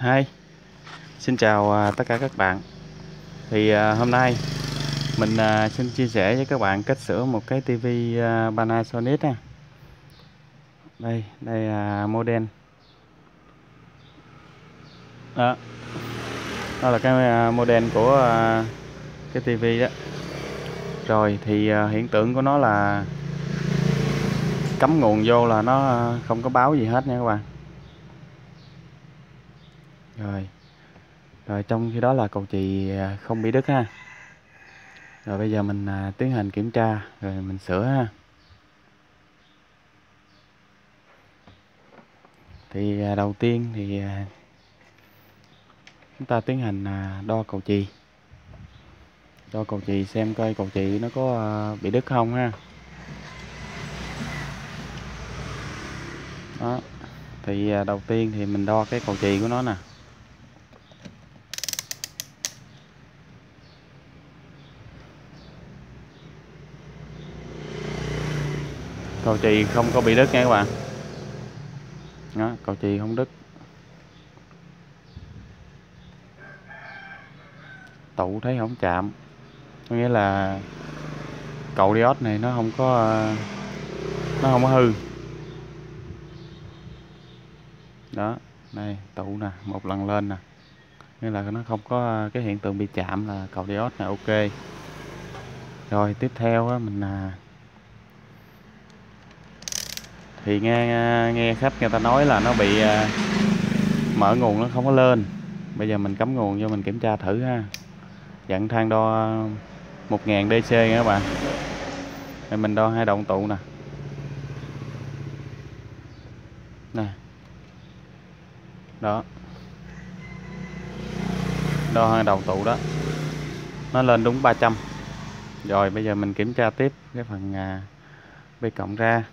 Hi, xin chào à, tất cả các bạn. Thì à, hôm nay mình à, xin chia sẻ với các bạn cách sửa một cái tivi Panasonic nha. Đây, đây là model. Đó. Đó là cái model của cái tivi đó. Rồi thì hiện tượng của nó là cắm nguồn vô là nó không có báo gì hết nha các bạn. Rồi. Rồi trong khi đó là cầu chì à, không bị đứt ha. Rồi bây giờ mình à, tiến hành kiểm tra rồi mình sửa ha. Thì à, đầu tiên thì à, chúng ta tiến hành à, đo cầu chì. Đo cầu chì xem coi cầu chì nó có à, bị đứt không ha. Đó. Thì à, đầu tiên thì mình đo cái cầu chì của nó nè. Cầu chì không có bị đứt nha các bạn. Đó cầu chì không đứt. Tụ thấy không chạm. Có nghĩa là cầu diode này nó không có nó không có hư. Đó đây tụ nè một lần lên nè. Nghĩa là nó không có cái hiện tượng bị chạm là cầu diode này ok. Rồi tiếp theo á, mình à, thì nghe à, nghe khách người ta nói là nó bị à, mở nguồn nó không có lên. Bây giờ mình cắm nguồn vô mình kiểm tra thử ha. Dặn thang đo 1000 DC nha các bạn. Đây mình đo hai động tụ nè. Nè. Đó. Đo hai động tụ đó. Nó lên đúng 300 rồi bây giờ mình kiểm tra tiếp cái phần à, B cộng ra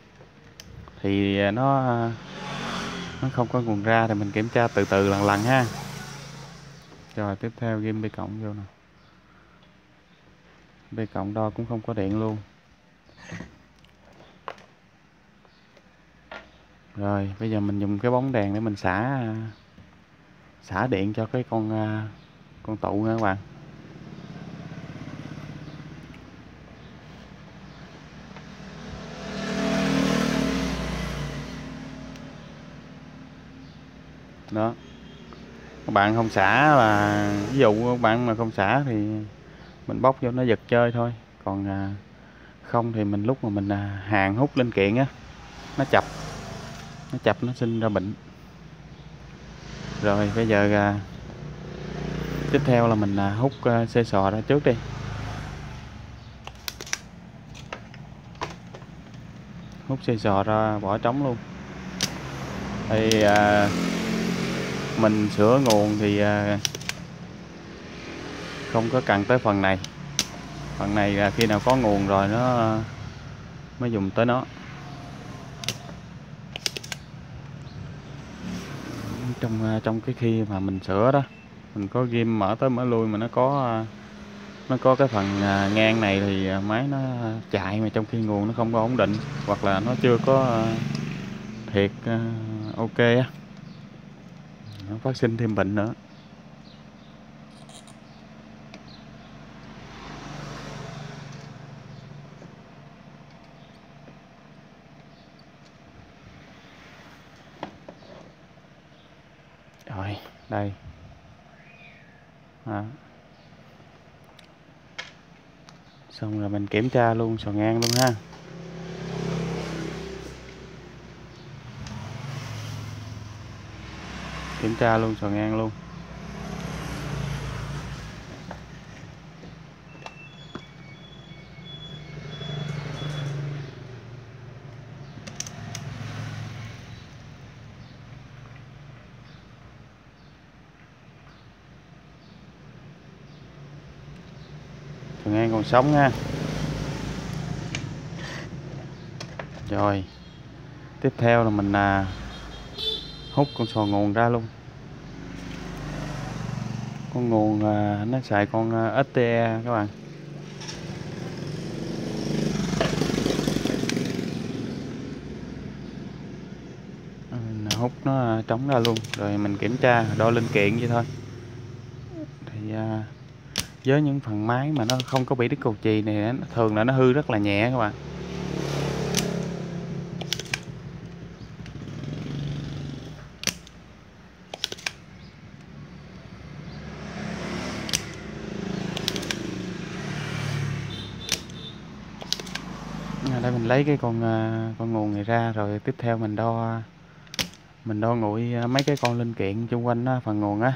thì à, nó à, nó không có nguồn ra thì mình kiểm tra từ từ lần lần ha. Rồi, tiếp theo ghim B cộng vô nè. B cộng đo cũng không có điện luôn. Rồi, bây giờ mình dùng cái bóng đèn để mình xả à, xả điện cho cái con con tụ nha các bạn. Đó. Các bạn không xả là ví dụ các bạn mà không xả thì mình bóc cho nó giật chơi thôi. Còn à, không thì mình lúc mà mình à, hàng hút linh kiện á nó chập nó chập nó sinh ra bệnh. Rồi bây giờ à, tiếp theo là mình à, hút à, xê sò ra trước đi. Hút xe sò ra bỏ trống luôn. Thì à, mình sửa nguồn thì à, không có cần tới phần này. Phần này là khi nào có nguồn rồi nó mới dùng tới nó. Trong à, trong cái khi mà mình sửa đó, mình có ghim mở tới mở lui mà nó có à, nó có cái phần ngang này thì máy nó chạy mà trong khi nguồn nó không có ổn định hoặc là nó chưa có thiệt ok á nó phát sinh thêm bệnh nữa. Rồi, đây. À. xong rồi mình kiểm tra luôn, sò ngang luôn ha. Kiểm tra luôn sò ngang luôn. Sò ngang còn sống nha. Rồi tiếp theo là mình à, hút con sò nguồn ra luôn. Con nguồn à, nó xài con à, STE các bạn. À, mình hút nó à, trống ra luôn rồi mình kiểm tra đo linh kiện vậy thôi. Thì à, với những phần máy mà nó không có bị đứt cầu chì này thường là nó hư rất là nhẹ các bạn. Đây mình lấy cái con à, con nguồn này ra rồi tiếp theo mình đo mình đo nguội à, mấy cái con linh kiện xung quanh đó, phần nguồn á.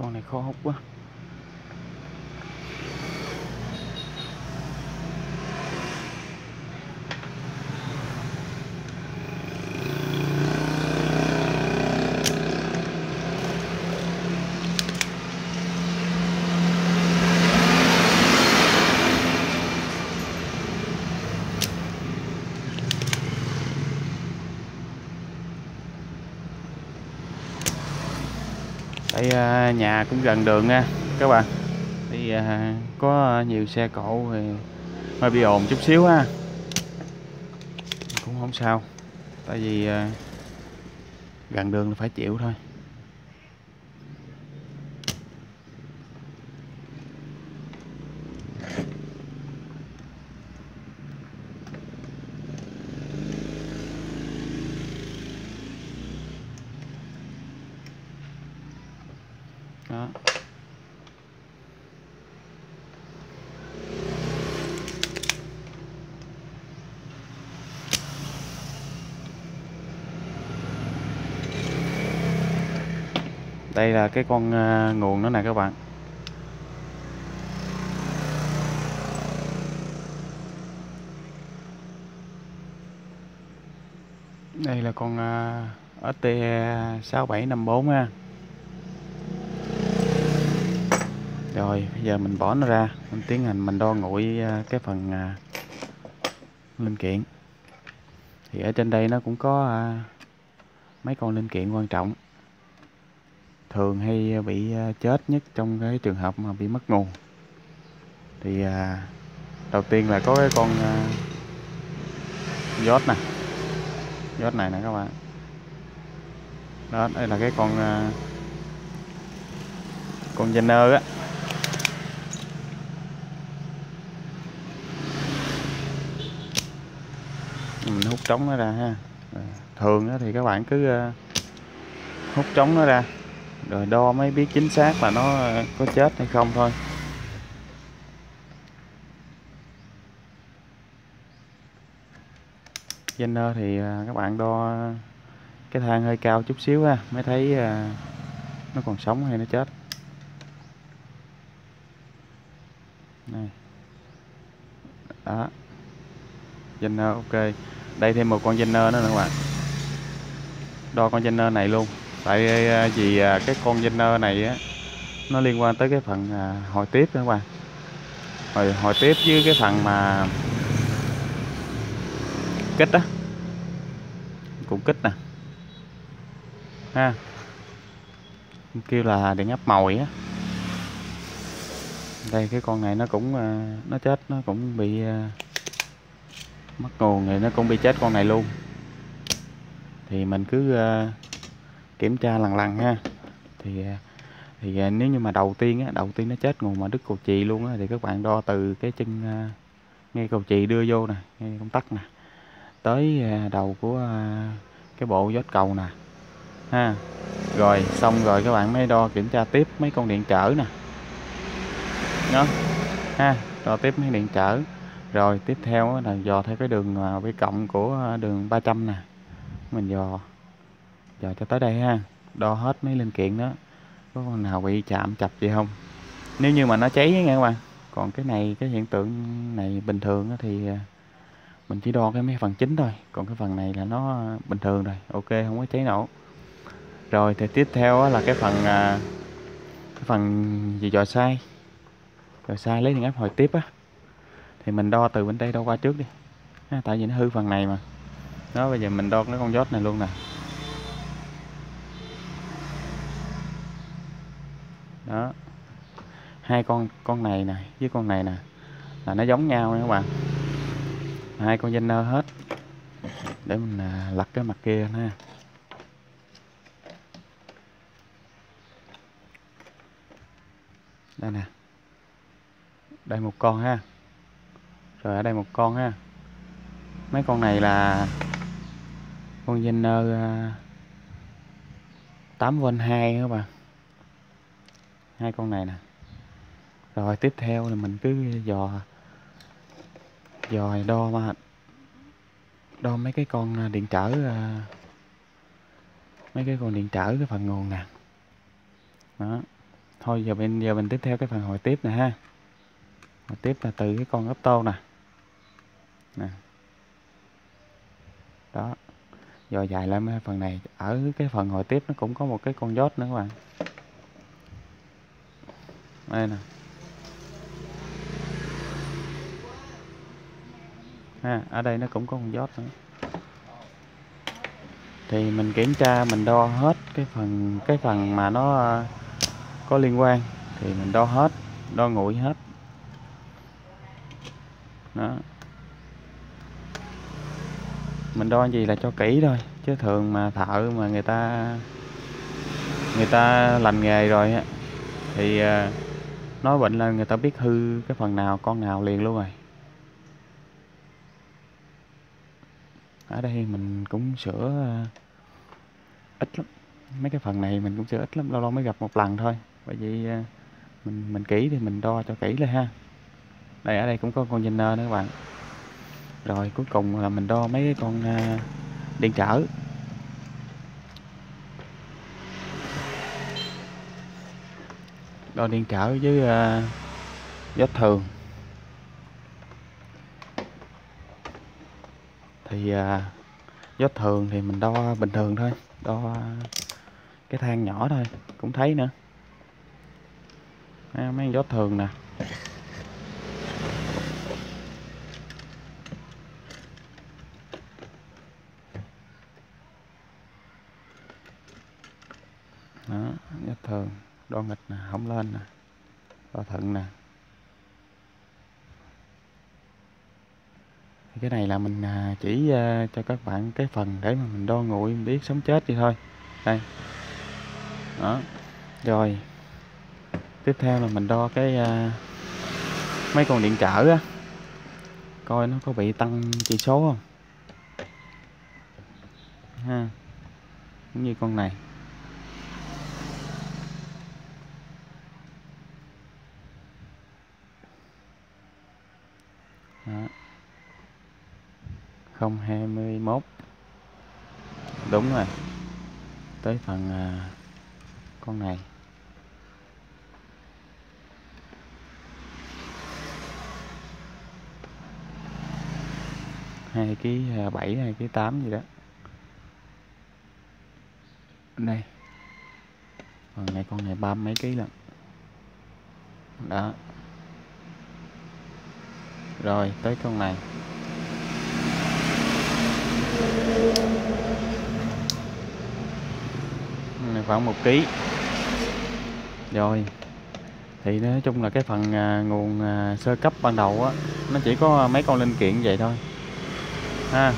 Con này khó hút quá đây à, nhà cũng gần đường nha các bạn. Thì à, có nhiều xe cộ thì hơi bị ồn chút xíu ha. Cũng không sao tại vì à, gần đường là phải chịu thôi. Đó. Đây là cái con uh, nguồn đó nè các bạn. Đây là con uh, ST 6754 ha. Rồi, bây giờ mình bỏ nó ra. Mình tiến hành mình đo nguội à, cái phần à, linh kiện. Thì ở trên đây nó cũng có à, mấy con linh kiện quan trọng. Thường hay bị chết nhất trong cái trường hợp mà bị mất nguồn. Thì đầu tiên là có cái con giót nè. Giót này nè các bạn. Đó, đây là cái con con dinner á mình hút trống nó ra ha. Thường thì các bạn cứ ờ, hút trống nó ra, rồi đo mới biết chính xác là nó ờ, có chết hay không thôi. Jenner thì ờ, các bạn đo cái thang hơi cao chút xíu ha, mới thấy nó còn sống hay nó chết. Này. Đó. Jenner ok đây thêm một con Jenner nữa các bạn. Đo con Jenner này luôn. Tại à, vì à, cái con Jenner này á nó liên quan tới cái phần à, hồi tiếp các bạn. Hồi, hồi tiếp với cái phần mà kích á. Cũng kích nè. Ha. Kêu là để ngắp mồi á. Đây cái con này nó cũng nó chết nó cũng bị mất nguồn thì nó cũng bị chết con này luôn. Thì mình cứ uh, kiểm tra lần lần ha. Thì ờ, thì uh, nếu như mà đầu tiên á đầu tiên nó chết nguồn mà đứt cầu chì luôn á thì các bạn đo từ cái chân uh, ngay cầu chì đưa vô nè ngay công tắc nè. Tới uh, đầu của uh, cái bộ vót cầu nè ha. Rồi xong rồi các bạn mới đo kiểm tra tiếp mấy con điện trở nè. Đó ha đo tiếp mấy điện trở rồi tiếp theo là dò theo cái đường à, vi cộng của à, đường 300 nè. Mình dò dò cho tới đây ha. Đo hết mấy linh kiện đó. Có con nào bị chạm, chập gì không? Nếu như mà nó cháy nha các bạn. Còn cái này, cái hiện tượng này bình thường thì à, mình chỉ đo cái mấy phần chính thôi. Còn cái phần này là nó bình thường rồi. Ok, không có cháy nổ. Rồi thì tiếp theo là cái phần cái phần gì, dò sai dò sai lấy điện áp hồi tiếp á thì mình đo từ bên đây đo qua trước đi. Tại vì nó hư phần này mà. Đó bây giờ mình đo cái con dốt này luôn nè. Đó. Hai con con này nè với con này nè là nó giống nhau nha các bạn. Hai con Jenner hết. Để mình à, lật cái mặt kia ha. Đây nè. Đây một con ha rồi, ở đây một con ha. Mấy con này là con Zener 8V2 các bạn hai con này nè. Rồi, tiếp theo là mình cứ dò dò đo mà. Đo mấy cái con à, điện trở à, mấy cái con điện trở cái phần nguồn nè. Đó. Thôi, giờ bên, giờ mình tiếp theo cái phần hồi tiếp nè ha. Hồi tiếp là từ cái con opto nè nè. Đó. Do dài lên phần này. Ở cái phần hồi tiếp nó cũng có một cái con dốt nữa các bạn. Đây nè. Ha, ở đây nó cũng có con dốt nữa. Thì mình kiểm tra, mình đo hết cái phần cái phần mà nó ờ, có liên quan. Thì mình đo hết, đo nguội hết. Đó mình đo gì là cho kỹ thôi, chứ thường mà thợ mà người ta người ta lành nghề rồi á, thì à, nói bệnh là người ta biết hư cái phần nào, con nào liền luôn rồi. Ở đây mình cũng sửa à, ít lắm. Mấy cái phần này mình cũng sửa ít lắm, lâu lâu mới gặp một lần thôi. Bởi vì à, mình mình kỹ thì mình đo cho kỹ lên ha. Đây, ở đây cũng có con nữa các bạn rồi, cuối cùng là mình đo mấy cái con à, điện trở. Đo điện trở với à, gió thường. Thì à, gió thường thì mình đo bình thường thôi, đo cái thang nhỏ thôi, cũng thấy nữa. Mấy gió thường nè đó gió thường đo nghịch nè không lên nè. Đo thận nè. Cái này là mình à, chỉ à, cho các bạn cái phần để mà mình đo nguội biết sống chết đi thôi. Đây. Đó. Rồi. Tiếp theo là mình đo cái à, mấy con điện trở á. Coi nó có bị tăng chỉ số không? Ha. Cũng như con này. Đó. 021 đúng rồi. Tới phần à, con này. Hai ký à, bảy hai ký tám gì đó. Đây. Còn này con này ba mấy ký lận. Đó rồi tới con này. Này khoảng một ký. Rồi thì nói chung là cái phần à, nguồn à, sơ cấp ban đầu á nó chỉ có mấy con linh kiện vậy thôi. Ha.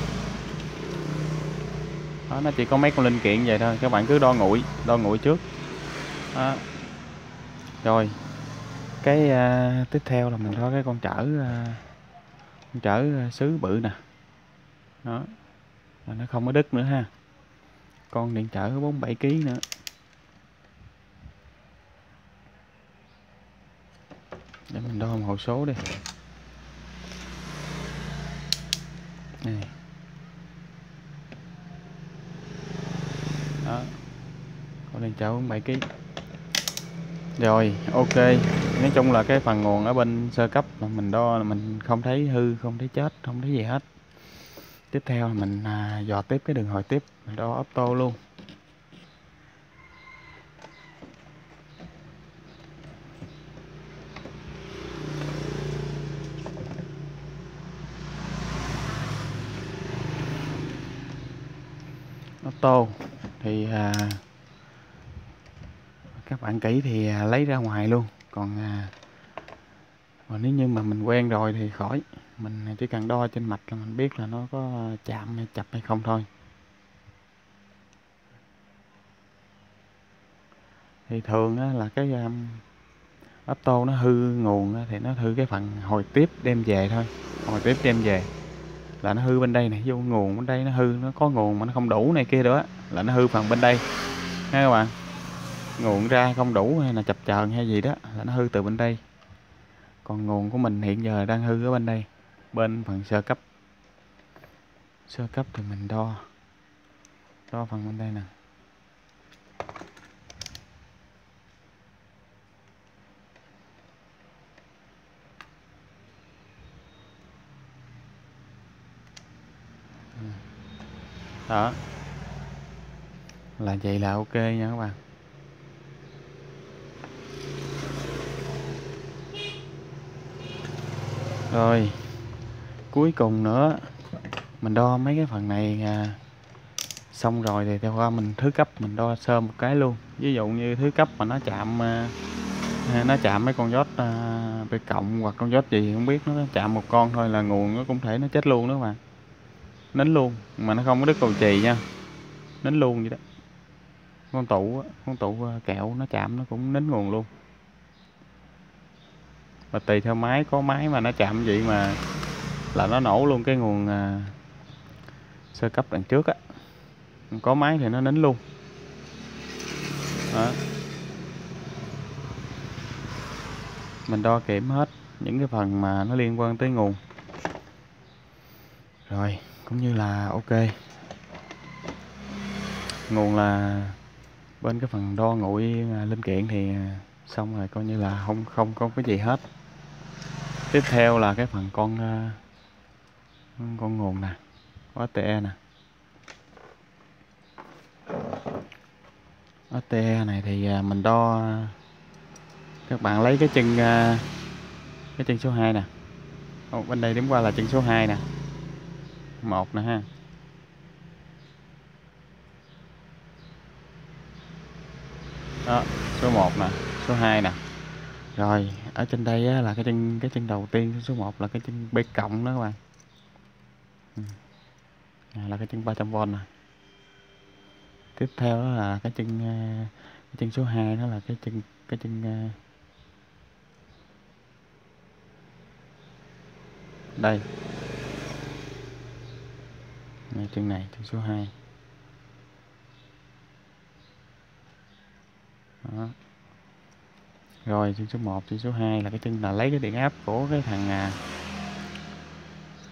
Đó, nó chỉ có mấy con linh kiện vậy thôi các bạn cứ đo nguội đo nguội trước. Đó. rồi cái à, tiếp theo là mình đo cái con chở à, chở sứ ờ, bự nè. Đó. Là nó không có đứt nữa ha. Con điện chở 47 kg nữa. Để mình đo một hộp số đi. Này. Đó. Con điện chảo 7 kg rồi ok. Nói chung là cái phần nguồn ở bên sơ cấp là mình đo là mình không thấy hư không thấy chết không thấy gì hết. Tiếp theo là mình à, dò tiếp cái đường hồi tiếp mình đo auto luôn. Auto thì à, các bạn kỹ thì à, lấy ra ngoài luôn. Còn à, còn nếu như mà mình quen rồi thì khỏi. Mình à, chỉ cần đo trên mạch là mình biết là nó có chạm hay chập hay không thôi. Thì thường á, là cái um, tô nó hư nguồn á, thì nó hư cái phần hồi tiếp đem về thôi. Hồi tiếp đem về là nó hư bên đây này vô nguồn bên đây nó hư nó có nguồn mà nó không đủ này kia nữa là nó hư phần bên đây. Nghe các bạn nguồn ra không đủ hay là chập chờn hay gì đó, là nó hư từ bên đây. Còn nguồn của mình hiện giờ đang hư ở bên đây, bên phần sơ cấp. Sơ cấp thì mình đo đo phần bên đây nè. Ừ. Đó. Là vậy là ok nha các bạn. Rồi cuối cùng nữa mình đo mấy cái phần này à, xong rồi thì theo qua mình thứ cấp mình đo sơ một cái luôn. Ví dụ như thứ cấp mà nó chạm à, à nó chạm mấy con dốt à, bị cộng hoặc con dốt gì không biết nó chạm một con thôi là nguồn nó cũng thể nó chết luôn đó mà nín luôn mà nó không có đứt cầu chì nha. Nín luôn vậy đó. Con tụ con tụ à, kẹo nó chạm nó cũng nín nguồn luôn và tùy theo máy có máy mà nó chạm vậy mà là nó nổ luôn cái nguồn à, sơ cấp đằng trước á. Có máy thì nó nín luôn. Đó. mình đo kiểm hết những cái phần mà nó liên quan tới nguồn. Rồi cũng như là ok. Nguồn là bên cái phần đo nguội à, linh kiện thì à, xong rồi coi như là không không có cái gì hết tiếp theo là cái phần con à, con nguồn nè OTE nè. OTE này thì à, mình đo à, các bạn lấy cái chân cái chân số 2 nè. Ồ, bên đây điểm qua là chân số 2 nè. Một nè ha. Đó số 1 nè số 2 nè rồi ở trên đây á, là cái chân cái chân đầu tiên số 1 là cái chân B cộng đó các bạn. À, là cái chân 300V nè. Tiếp theo đó là cái chân à, cái chân số 2 đó là cái chân cái chân à, đây. Này, chân này chân số 2 đó rồi chân số 1 chân số 2 là cái chân là lấy cái điện áp của cái thằng à,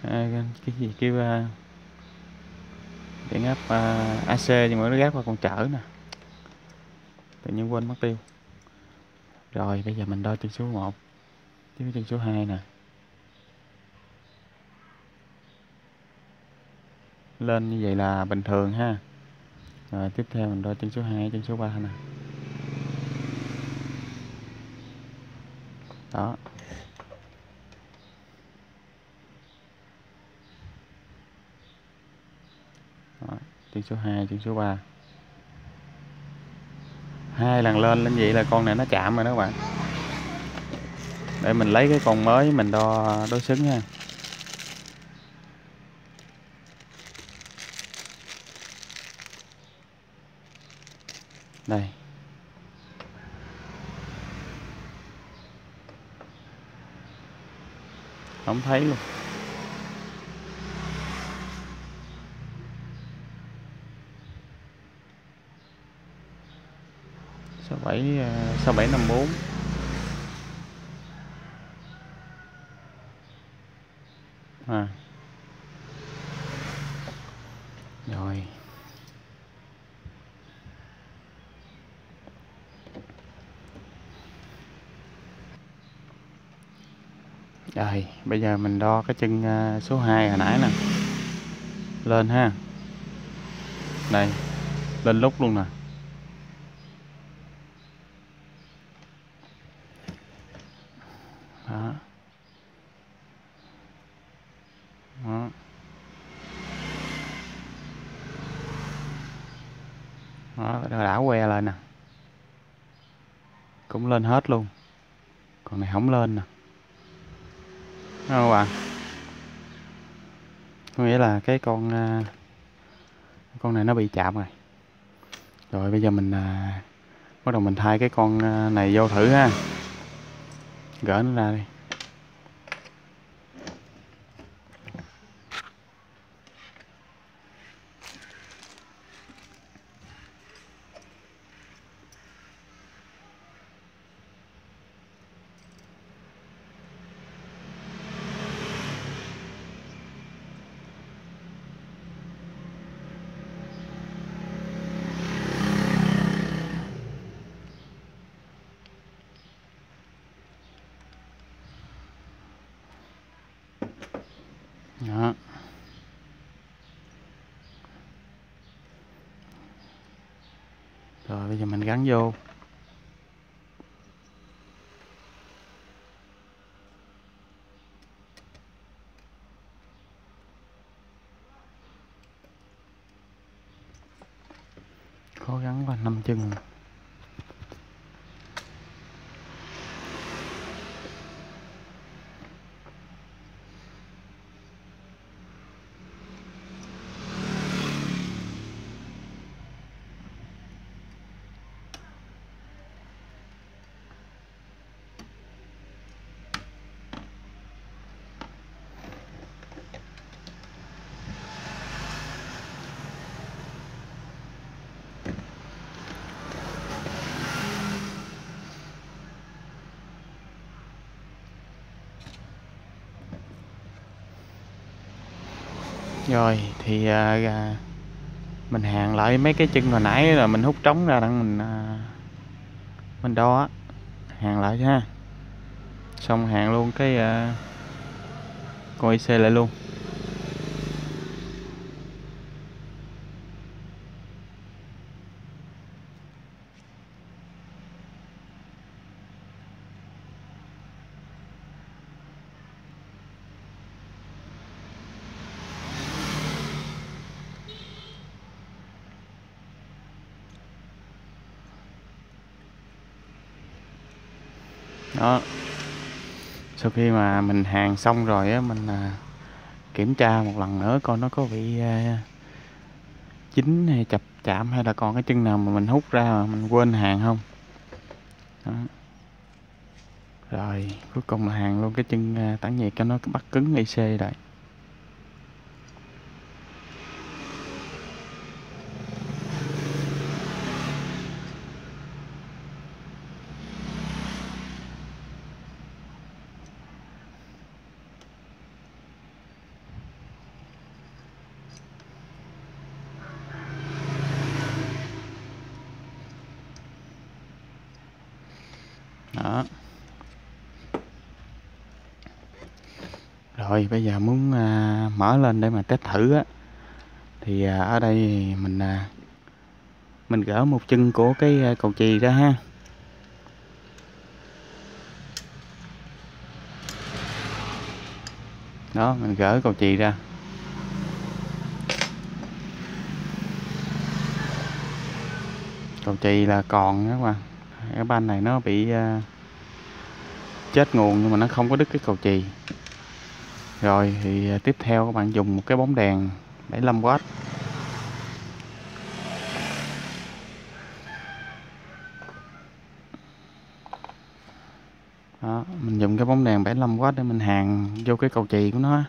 à cái gì kêu à, điện áp à, AC nhưng mà nó gác qua con trở nè. Tự nhiên quên mất tiêu. Rồi bây giờ mình đo chân số 1 tiếp chân số 2 nè. Lên như vậy là bình thường ha. Rồi tiếp theo mình đo chân số 2 chân số 3 nè. Đó. Tiếng số 2 tiếng số 3 hai lần lên lên vậy là con này nó chạm rồi đó các bạn. Để mình lấy cái con mới mình đo, đối xứng nha. Đây. không thấy luôn. Sáu bảy à, sáu bảy năm bốn? À. Rồi. Rồi, bây giờ mình đo cái chân ờ, số 2 hồi nãy nè. Lên ha. Đây, lên lúc luôn nè. Đó. Đó. Đó đảo que lên nè. Cũng lên hết luôn. Còn này không lên nè. Thấy không bạn có nghĩa là cái con à, con này nó bị chạm rồi. Rồi bây giờ mình à, bắt đầu mình thay cái con à, này vô thử ha. Gỡ nó ra đi đó rồi bây giờ mình gắn vô. Cố gắng vào năm chân. Rồi thì à, à, mình hàng lại mấy cái chân hồi nãy là mình hút trống ra đang mình à, mình đo á. Hàng lại ha. Xong hàng luôn cái à, coi xe lại luôn đó sau khi mà mình hàng xong rồi á mình à, kiểm tra một lần nữa coi nó có bị à, chín hay chập chạm hay là còn cái chân nào mà mình hút ra mà mình quên hàng không đó. rồi cuối cùng là hàng luôn cái chân à, tản nhiệt cho nó bắt cứng IC lại đó rồi bây giờ muốn à, mở lên để mà test thử á. Thì à, ở đây mình à, mình gỡ một chân của cái à, cầu chì ra ha. Đó, mình gỡ cầu chì ra. Cầu chì là còn đó các bạn. Cái banh này nó bị chết nguồn nhưng mà nó không có đứt cái cầu chì rồi thì à, tiếp theo các bạn dùng một cái bóng đèn 75W đó, mình dùng cái bóng đèn 75W để mình hàng vô cái cầu chì của nó.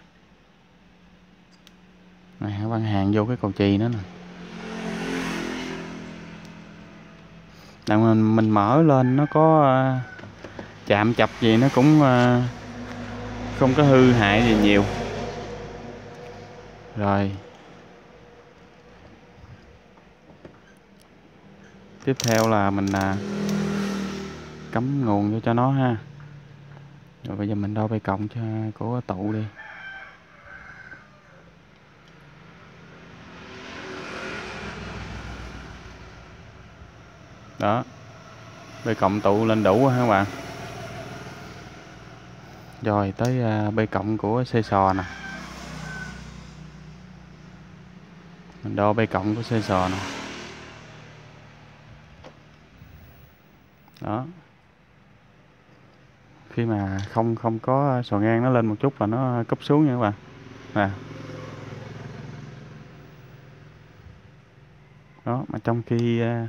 Này các bạn hàng vô cái cầu chì nữa nè. Đặng mình mình mở lên nó có à, chạm chập gì nó cũng à, không có hư hại gì nhiều. Rồi. Tiếp theo là mình à, cắm nguồn vô cho nó ha. Rồi bây giờ mình đo bay cộng cho của tụ đi. Đó. Bay cộng tụ lên đủ ha các bạn rồi tới à, B cộng của xe sò nè. Mình đo B cộng của xe sò nè. Đó. Khi mà không không có sò ngang nó lên một chút là nó cúp xuống nha các bạn. Nè. Đó, mà trong khi à,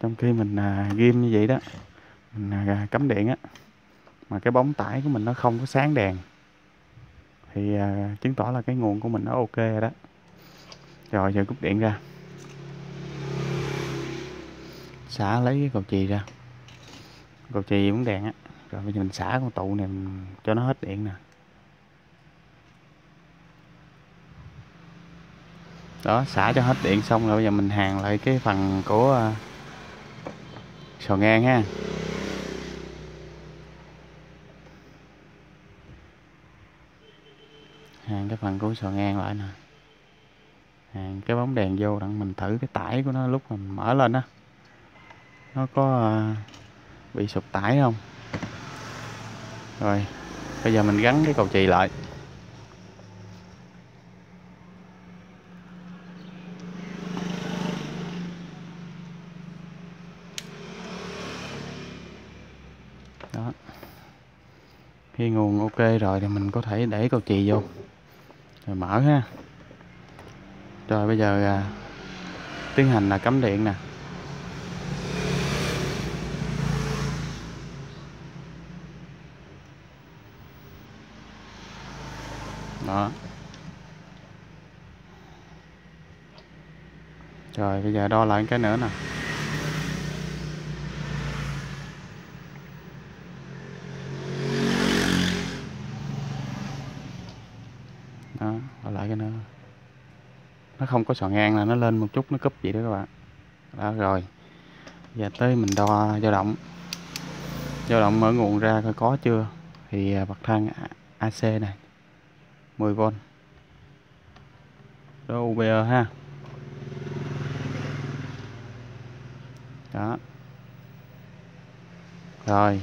trong khi mình à, ghim như vậy đó, mình cắm điện á mà cái bóng tải của mình nó không có sáng đèn thì à, chứng tỏ là cái nguồn của mình nó ok rồi đó. Rồi giờ cúp điện ra. Xả lấy cái cầu chì ra. Cầu chì bóng đèn á. Rồi bây giờ mình xả con tụ này cho nó hết điện nè. Đó xả cho hết điện xong rồi bây giờ mình hàng lại cái phần của à, sò ngang ha. Hàng cái phần của sò ngang lại nè. Hàng cái bóng đèn vô đặng, mình thử cái tải của nó lúc mình mở lên á. Nó có à, bị sụp tải không? Rồi, bây giờ mình gắn cái cầu chì lại. Đó. Khi nguồn ok rồi thì mình có thể để cầu chì vô rồi mở ha. Rồi bây giờ à, tiến hành là cắm điện nè. Đó. Rồi bây giờ đo lại cái nữa nè. Đó đo lại cái nữa nó không có sò ngang là nó lên một chút, nó cúp vậy đó các bạn. Đó, rồi. Giờ tới mình đo dao động. Dao động mở nguồn ra coi có chưa. Thì à, bậc thang AC này 10V đó UBE ha. Đó. Rồi.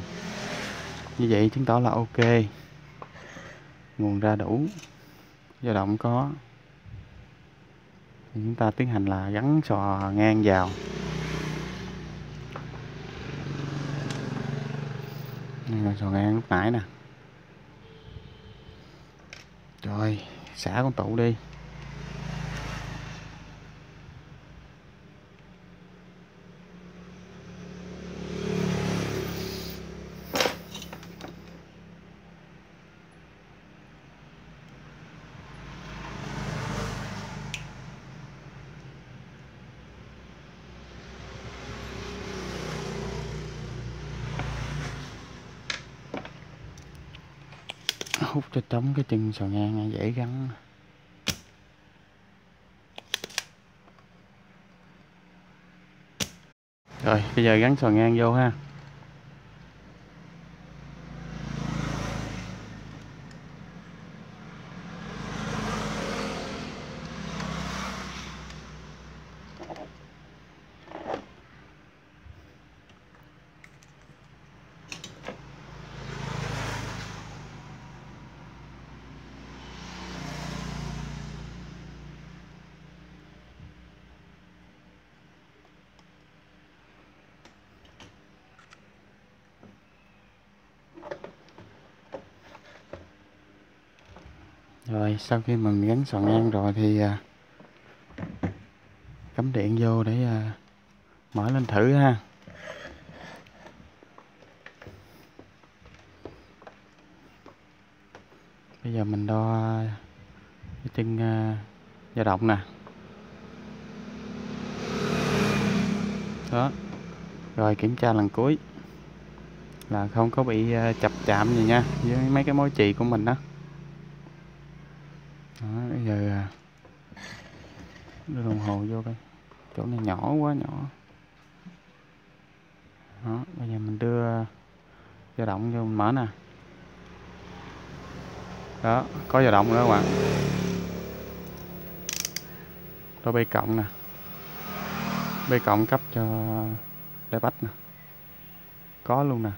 Như vậy chứng tỏ là ok. Nguồn ra đủ dao động có. Thì chúng ta tiến hành là gắn sò ngang vào. Đây là sò ngang lúc nãy nè. Rồi, xả con tụ đi. Hút cho trống cái chân sò ngang dễ gắn. Rồi, bây giờ gắn sò ngang vô ha. Sau khi mình gắn sò ngang rồi thì à, cắm điện vô để à, mở lên thử ha. Bây giờ mình đo à, cái chân à, dao động nè. Đó. Rồi kiểm tra lần cuối. Là không có bị à, chập chạm gì nha với mấy cái mối chì của mình đó đó, bây giờ à, đưa đồng hồ vô coi. Chỗ này nhỏ quá, nhỏ. Đó, bây giờ mình đưa dao động vô, mình mở nè. Đó, có dao động nữa các bạn. Có bê cộng nè. Bê cộng cấp cho đai bách nè. Có luôn nè.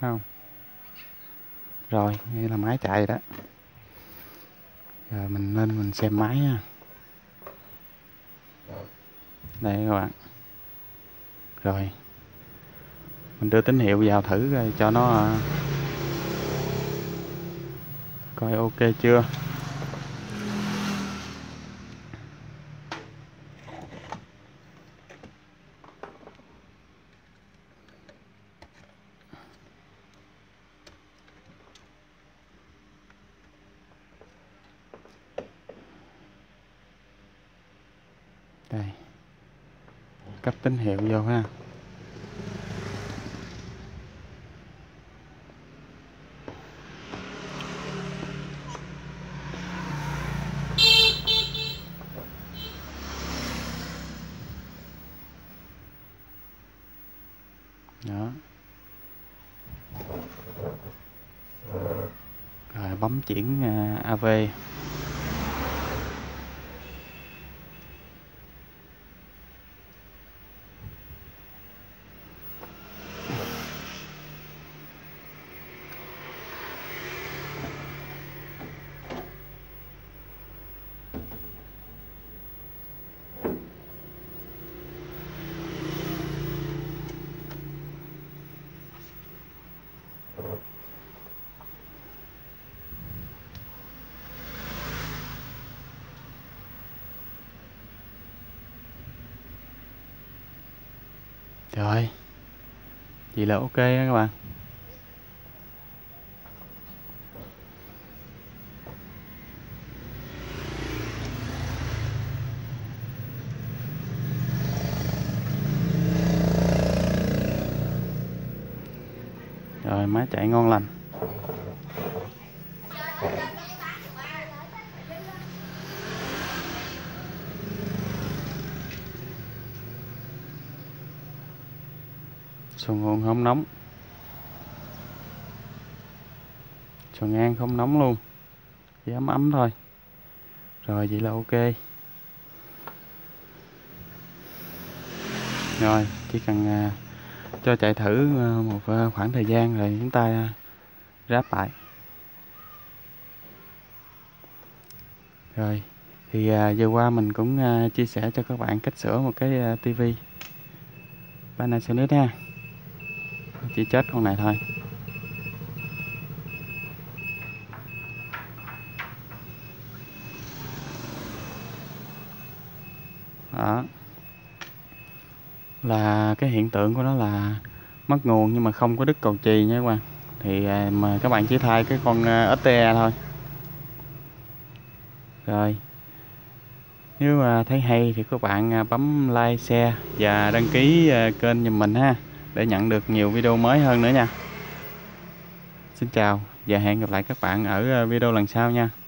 Thấy không? Rồi như là máy chạy đó giờ mình lên mình xem máy nha. Đây các bạn. Rồi. Mình đưa tín hiệu vào thử rồi cho nó à, coi ok chưa đây cấp tín hiệu vô ha đó rồi bấm chuyển à, Rồi. Vậy là ok các bạn. Rồi máy chạy ngon lành. Không nóng. Sò ngang không nóng luôn. Chỉ ấm ấm thôi. Rồi vậy là ok. Rồi chỉ cần à, cho chạy thử à, một à, khoảng thời gian rồi chúng ta à, ráp lại. Rồi thì à, vừa qua mình cũng à, chia sẻ cho các bạn cách sửa một cái à, tivi Panasonic ha chỉ chết con này thôi. Đó. Là cái hiện tượng của nó là mất nguồn nhưng mà không có đứt cầu chì nha các bạn. Thì à, mà các bạn chỉ thay cái con à, STE thôi. Rồi. Nếu mà thấy hay thì các bạn à, bấm like, share và đăng ký kênh giùm mình ha để nhận được nhiều video mới hơn nữa nha. Xin chào và hẹn gặp lại các bạn ở ờ, video lần sau nha.